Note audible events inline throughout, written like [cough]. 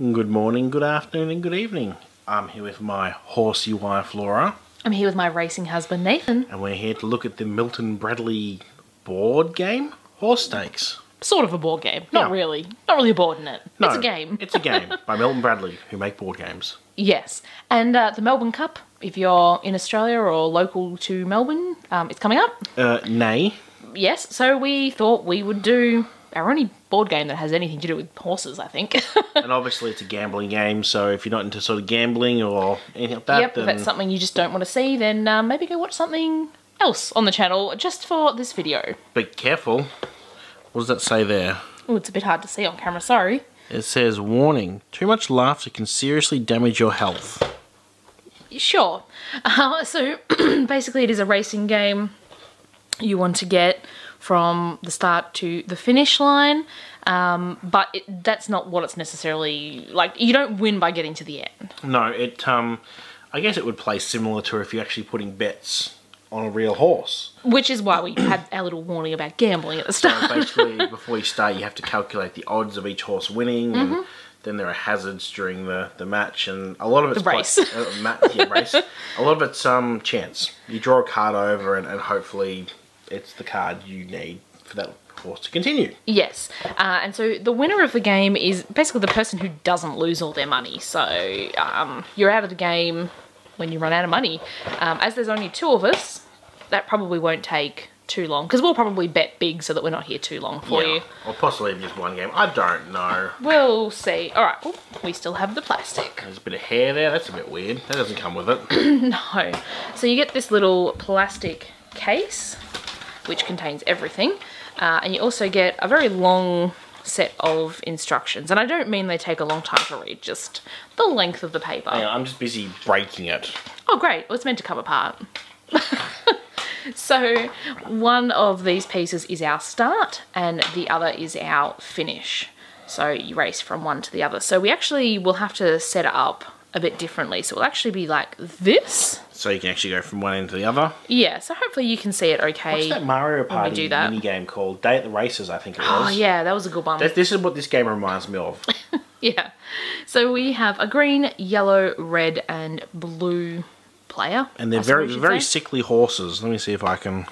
Good morning, good afternoon, and good evening. I'm here with my horsey wife Laura, I'm here with my racing husband Nathan. and we're here to look at the Milton Bradley board game Horse Stakes. Sort of a board game. Not Yeah. really. Not really a board in it. No, it's a game. it's a [laughs] game by Milton Bradley, who make board games. Yes. And uh, the Melbourne Cup, if you're in Australia or local to Melbourne, um, it's coming up. Uh, nay, Yes. So we thought we would do our only board game that has anything to do with horses, I think. [laughs] and obviously it's a gambling game, so if you're not into sort of gambling or anything like that, yep. If then that's something you just don't want to see, then um, maybe go watch something else on the channel just for this video. be careful. What does that say there? Oh, it's a bit hard to see on camera. Sorry. It says, warning, too much laughter can seriously damage your health. Sure. Uh, so [clears throat] basically, it is a racing game. You want to get from the start to the finish line, um, but it, that's not what it's necessarily like. You don't win by getting to the end. No, it, um, I guess it would play similar to if you're actually putting bets on a real horse. Which is why we had our little warning about gambling at the So start. basically, [laughs] before you start, you have to calculate the odds of each horse winning, Mm-hmm. and then there are hazards during the, the match, and a lot of it's The race. quite- uh, ma- yeah, race. A lot of it's um chance. You draw a card over, and, and hopefully, it's the card you need for that course to continue. Yes, uh, and so the winner of the game is basically the person who doesn't lose all their money. So um, you're out of the game when you run out of money. Um, as there's only two of us, that probably won't take too long because we'll probably bet big so that we're not here too long for you. or possibly just one game. I don't know. We'll see. All right, we still have the plastic. There's a bit of hair there. That's a bit weird. That doesn't come with it. [coughs] No, so you get this little plastic case which contains everything, uh, and you also get a very long set of instructions. And I don't mean they take a long time to read, just the length of the paper. On, I'm just busy breaking it. Oh, great. Well, it's meant to come apart. [laughs] so, one of these pieces is our start, and the other is our finish. So, you race from one to the other. So, we actually will have to set it up a bit differently. So, it'll actually be like this. So you can actually go from one end to the other. Yeah, so hopefully you can see it okay. What's that Mario Party do that. mini game called? Day at the Races, I think it oh, was. Oh, yeah, that was a good one. This, this is what this game reminds me of. [laughs] Yeah. So, we have a green, yellow, red, and blue player. And they're I very very say. sickly horses. Let me see if I can.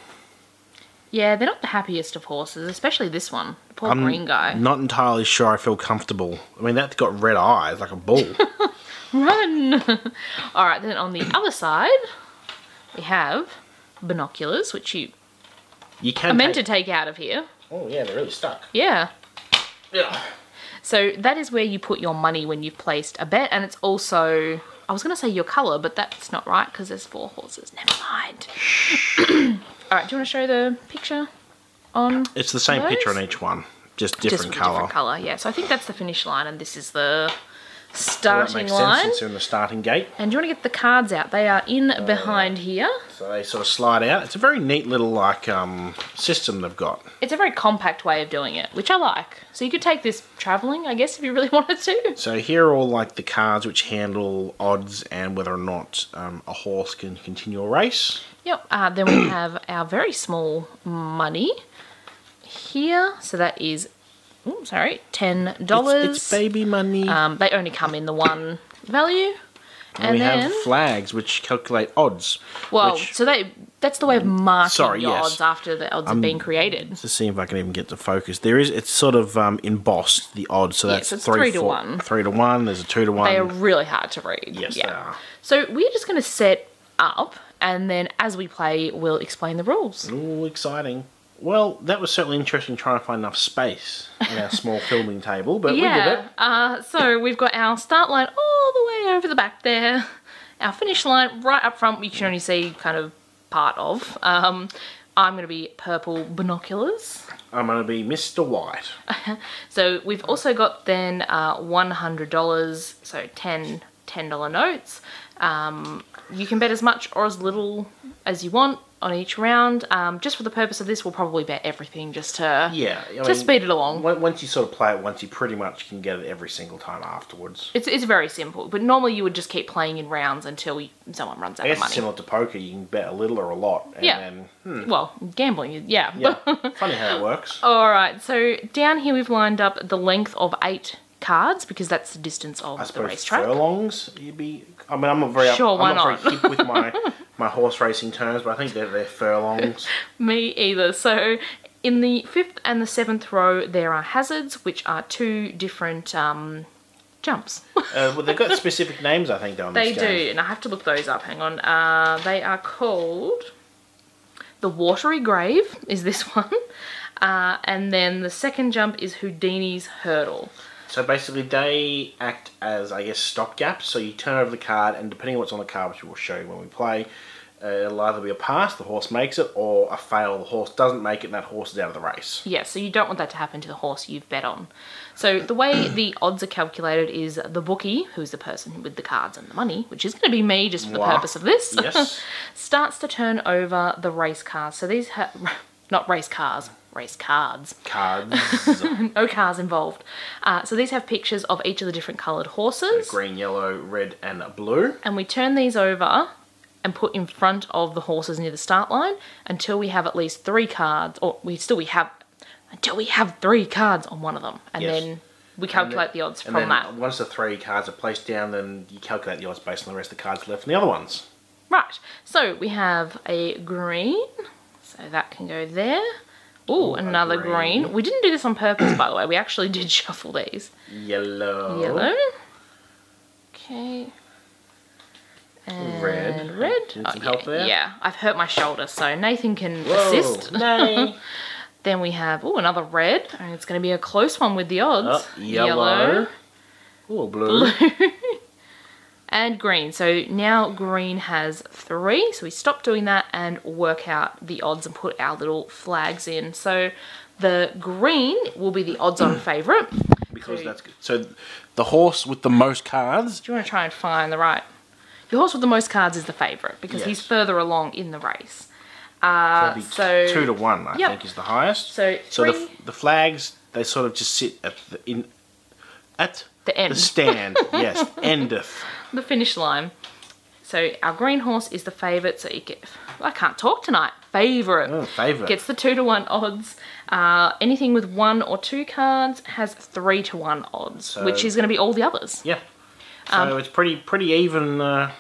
Yeah, they're not the happiest of horses, especially this one. The poor green guy. Not entirely sure I feel comfortable. I mean, that's got red eyes like a bull. [laughs] Run! [laughs] Alright, then on the other side, we have binoculars, which you You can. are meant to take- out of here. Oh yeah, they're really stuck. Yeah. Yeah. So that is where you put your money when you've placed a bet, and it's also. I was going to say your colour, but that's not right because there's four horses. Never mind. Alright, do you want to show the picture on. It's the same Those? picture on each one, just different just color. Different colour, yeah. So I think that's the finish line, and this is the starting makes line. sense in the starting gate. And you want to get the cards out? They are in behind here. So they sort of slide out. It's a very neat little like um, system they've got. It's a very compact way of doing it, which I like. So you could take this travelling, I guess, if you really [laughs] wanted to. So here are all like the cards which handle odds and whether or not um, a horse can continue a race. Yep. Uh, then we have our very small money here. So that is, ooh, sorry, ten dollars. it's baby money. Um, they only come in the one value. and we then, have flags which calculate odds. well, which, so they that's the way of marking Sorry, your yes. odds after the odds have been created. to see if I can even get to focus. There is it's sort of um, embossed the odds, so that's Yes, it's three, three to four- one. Three to one. There's a two to one. They are really hard to read. Yes, yeah. they are. So we're just going to set up, and then as we play, we'll explain the rules. Ooh, exciting. Well, that was certainly interesting trying to find enough space on our small [laughs] filming table, but we did it. yeah. Uh, so we've got our start line all the way over the back there. Our finish line right up front, we can only see kind of part of. Um, I'm going to be purple binoculars. I'm going to be Mr. White. [laughs] So we've also got then uh, $100, so 10 $10 notes. Um, you can bet as much or as little as you want on each round. Um, just for the purpose of this, we'll probably bet everything just to Yeah, I to mean, speed it along. Once you sort of play it once, you pretty much can get it every single time afterwards. It's, it's very simple, but normally you would just keep playing in rounds until you, someone runs out I of guess money. it's similar to poker. You can bet a little or a lot. And Yeah. Then, hmm, Well, gambling, yeah. yeah. [laughs] funny how it works. All right, so down here we've lined up the length of eight cards because that's the distance of I the racetrack. furlongs. You'd be. I mean, I'm not very. Sure, I'm why not, not? very hip with my [laughs] my horse racing terms, but I think they're, they're furlongs. [laughs] Me either. So in the fifth and the seventh row, there are hazards, which are two different um, jumps. [laughs] uh, well, they've got specific names, I think, on they do, and I have to look those up. Hang on. Uh, they are called the Watery Grave. Is this [laughs] one? Uh, and then the second jump is Houdini's Hurdle. So basically, they act as, I guess, stopgaps. So you turn over the card, and depending on what's on the card, which we'll show you when we play, uh, it'll either be a pass, the horse makes it, or a fail, the horse doesn't make it, and that horse is out of the race. Yeah, so you don't want that to happen to the horse you've bet on. So the way [clears throat] the odds are calculated is the bookie, who's the person with the cards and the money, which is going to be me just for the purpose of this, Yes. [laughs] starts to turn over the race cards. So these ha- [laughs] not race cars, race cards. Cards, [laughs] No cars involved. Uh, so these have pictures of each of the different coloured horses, green, yellow, red, and blue. and we turn these over and put in front of the horses near the start line until we have at least three cards, or we still we have until we have three cards on one of them, and Yes. then we calculate the odds from then that. once the three cards are placed down, then you calculate the odds based on the rest of the cards left and the other ones. Right. So we have a green, so that can go there. Ooh, Ooh, another green. green. We didn't do this on purpose, by the way. We actually did shuffle these. Yellow. Yellow. Okay. And Red. Red. Need Oh, some yeah, help there? yeah, I've hurt my shoulder, so Nathan can Whoa, assist. [laughs] nay. [laughs] Then we have oh another red, and it's going to be a close one with the odds. Oh, yellow. Ooh, blue. [laughs] and green. So now green has three. So we stop doing that and work out the odds and put our little flags in. So the green will be the odds-on [clears throat] favourite. Because So- that's good. So the horse with the most cards. Do you want to try and find the right? The horse with the most cards is the favourite because he's further along in the race. Uh, so two to one, I Yep. think, is the highest. So So the, three- the flags they sort of just sit at the in at The end. the stand. [laughs] yes, endeth. the finish line. So our green horse is the favourite. So you get. I can't talk tonight. Favourite. Oh, favourite. Gets the two to one odds. Uh, anything with one or two cards has three to one odds, So- which is going to be all the others. yeah. So Um, it's pretty pretty even. Uh,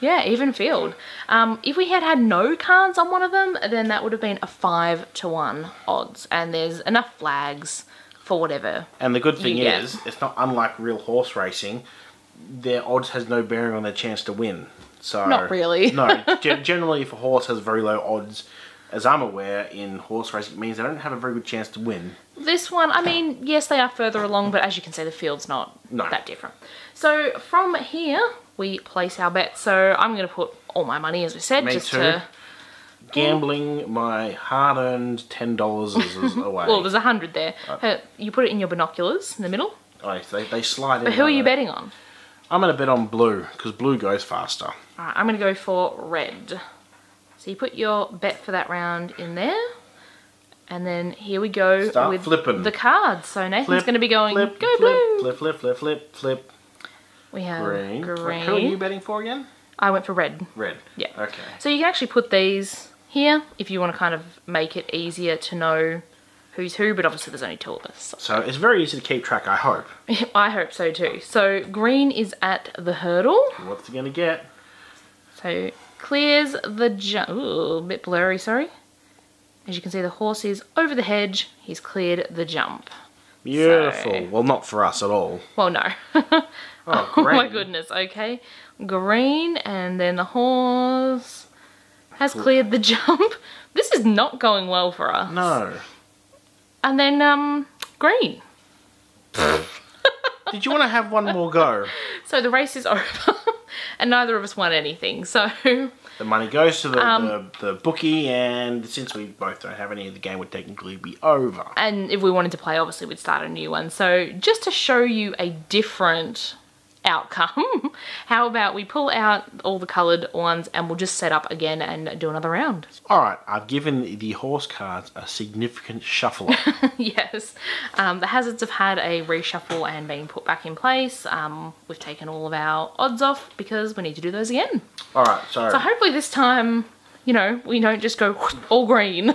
Yeah, even field. Um, if we had had no cards on one of them, then that would have been a five to one odds, and there's enough flags for whatever. and the good thing You get- is, it's not unlike real horse racing. Their odds has no bearing on their chance to win. So Not really. no, [laughs] generally, if a horse has very low odds, as I'm aware, in horse racing, it means they don't have a very good chance to win. This one, I mean, yes, they are further along, but as you can see, the field's not No. that different. So from here, we place our bet. So I'm going to put all my money, as we said, Me just too. to. Gambling my hard-earned ten dollars [laughs] away. Well, there's a hundred there. Uh, You put it in your binoculars in the middle. Oh, they, they slide in. But who are you betting on? I'm gonna bet on blue because blue goes faster. All right, I'm going to go for red. So you put your bet for that round in there. And then here we go Start with flipping. the cards. So Nathan's Flip, going to be going, flip, go flip, blue. Flip, flip, flip, flip, flip. We have Green. green. Who are you betting for again? I went for red. Red. Yeah. Okay. So you can actually put these here if you want to kind of make it easier to know who's who, but obviously there's only two of us. So it's very easy to keep track. I hope. [laughs] I hope so too. So green is at the hurdle. What's he gonna get? So clears the jump. Ooh, a bit blurry, sorry. As you can see, the horse is over the hedge. He's cleared the jump. Beautiful. So- Well, not for us at all. Well, no. [laughs] Oh, oh my goodness. Okay. Green, and then the horse has cleared the [laughs] jump. This is not going well for us. No. And then, um, green. [laughs] Did you want to have one more go? So the race is over, and neither of us won anything. So The money goes to the, Um, the, the bookie, and since we both don't have any, the game would technically be over. and if we wanted to play, obviously we'd start a new one. So just to show you a different outcome, [laughs] how about we pull out all the coloured ones and we'll just set up again and do another round. All right, I've given the horse cards a significant shuffle. [laughs] yes, um, the hazards have had a reshuffle and been put back in place. Um, we've taken all of our odds off because we need to do those again. All right, so, So hopefully this time, you know, we don't just go [laughs] all green.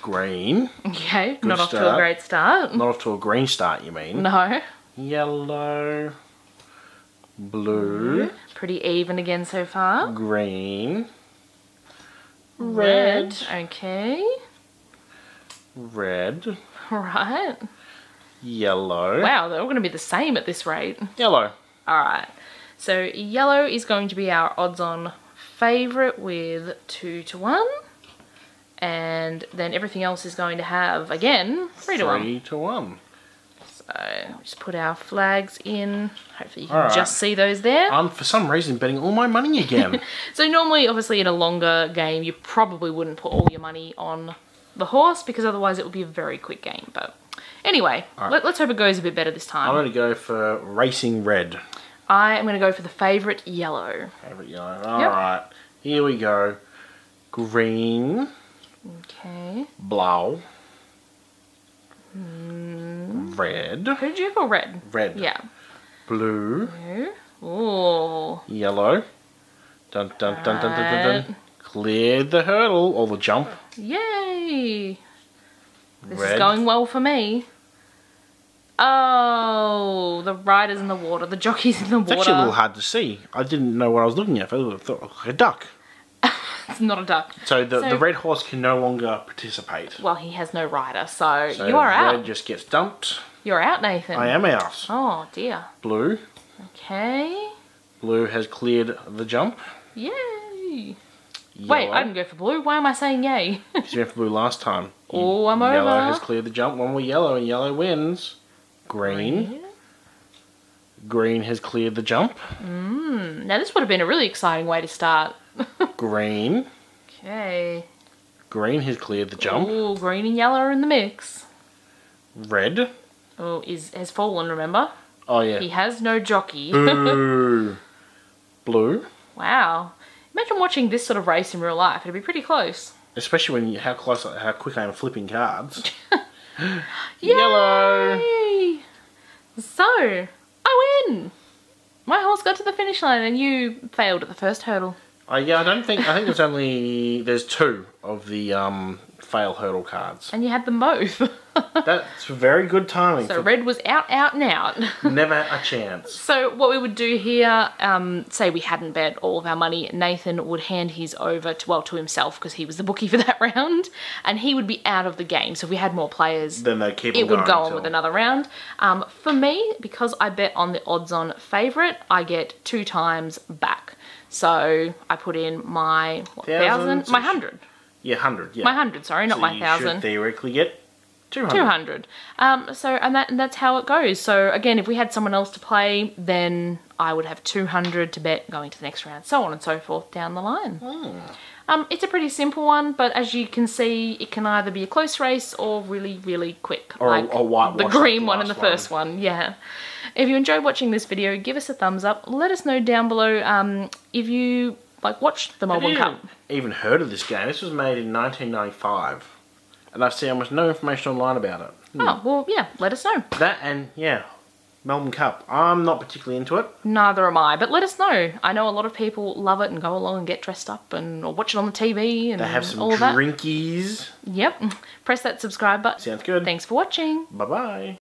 green. okay, not off to a great start. Not off to a green start, you mean? No. yellow, blue. Mm-hmm. Pretty even again so far. Green. Red. red. Okay. Red. [laughs] Right. Yellow. Wow, they're all going to be the same at this rate. Yellow. All right. So yellow is going to be our odds-on favourite with 2 to 1. And then everything else is going to have, again, 3 to 1. 3 to 1 just put our flags in. Hopefully you can Alright. just see those there. I'm for some reason betting all my money again. [laughs] So normally, obviously, in a longer game, you probably wouldn't put all your money on the horse because otherwise it would be a very quick game. But anyway, let, us hope it goes a bit better this time. I'm going to go for racing red. I am going to go for the favourite yellow. Favorite yellow. All right, here we go. Green, Okay. blau, Hmm. Red, Who did you go for red? red, Yeah. blue, Blue. Ooh. yellow. Dun dun dun dun dun dun. Dun. Cleared the hurdle or the jump. Yay! This red. is going well for me. Oh, the rider's in the water, the jockey's in the It's water. actually a little hard to see. I didn't know what I was looking at. I thought it looked like a duck. It's not a duck. So the, So- the red horse can no longer participate. Well, he has no rider, so, So you are red out. just gets dumped. You're out, Nathan. I am out. Oh dear. Blue. Okay. Blue has cleared the jump. Yay. Yellow. Wait, I didn't go for blue. Why am I saying yay? [laughs] Because you went for blue last time. [laughs] Oh, I'm over. Yellow over. has cleared the jump. One more yellow, and yellow wins. Green. Green has cleared the jump. Mm, now this would have been a really exciting way to start. Green. Okay. Green has cleared the jump. Ooh, green and yellow are in the mix. Red. Oh, is has fallen, remember? Oh yeah. He has no jockey. Boo. [laughs] Blue. wow. Imagine watching this sort of race in real life. It'd be pretty close. Especially when you how close how quick I am flipping cards. [laughs] Yellow. Yay! So, I win! My horse got to the finish line and you failed at the first hurdle. Oh yeah, I don't think I think there's only there's two of the um fail hurdle cards. And you had them both. [laughs] That's very good timing. so red was out, out, and out. [laughs] never a chance. So what we would do here, um, say we hadn't bet all of our money, Nathan would hand his over to well to himself because he was the bookie for that [laughs] round, and he would be out of the game. So if we had more players, Then they keep it would go on with another round. Um, for me, because I bet on the odds-on favourite, I get two times back. So I put in my what, Thousand, thousand, my hundred, Yeah, hundred. Yeah. my hundred. Sorry, not So my you thousand. Theoretically get two hundred. 200. Um, so, and, that, and that's how it goes. So, again, if we had someone else to play, then I would have 200 to bet going to the next round, so on and so forth down the line. Hmm. Um, it's a pretty simple one, but as you can see, it can either be a close race or really, really quick. Or a- a The green one and the first one, yeah. If you enjoyed watching this video, give us a thumbs up. Let us know down below um, if you like watched the Melbourne Cup. Even heard of this game? This was made in 1995, and I've seen almost no information online about it. Oh, well, yeah, let us know. That and yeah, Melbourne Cup. I'm not particularly into it. Neither am I, but let us know. I know a lot of people love it and go along and get dressed up and or watch it on the TV and They have some all of that. drinkies. Yep. Press that subscribe button. Sounds good. Thanks for watching. Bye bye.